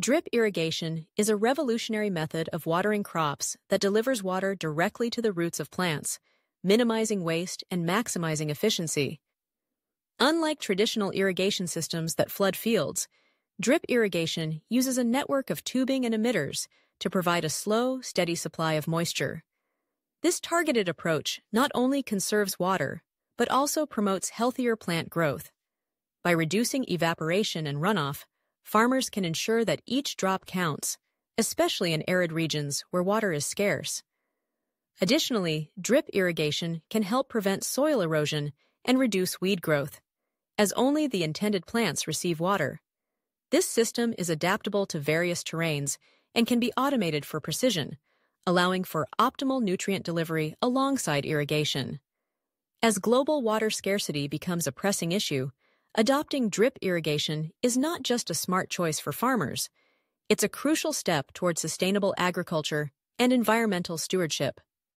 Drip irrigation is a revolutionary method of watering crops that delivers water directly to the roots of plants, minimizing waste and maximizing efficiency. Unlike traditional irrigation systems that flood fields, drip irrigation uses a network of tubing and emitters to provide a slow, steady supply of moisture. This targeted approach not only conserves water, but also promotes healthier plant growth. By reducing evaporation and runoff, farmers can ensure that each drop counts, especially in arid regions where water is scarce. Additionally, drip irrigation can help prevent soil erosion and reduce weed growth, as only the intended plants receive water. This system is adaptable to various terrains and can be automated for precision, allowing for optimal nutrient delivery alongside irrigation. As global water scarcity becomes a pressing issue, Adopting drip irrigation is not just a smart choice for farmers, it's a crucial step toward sustainable agriculture and environmental stewardship.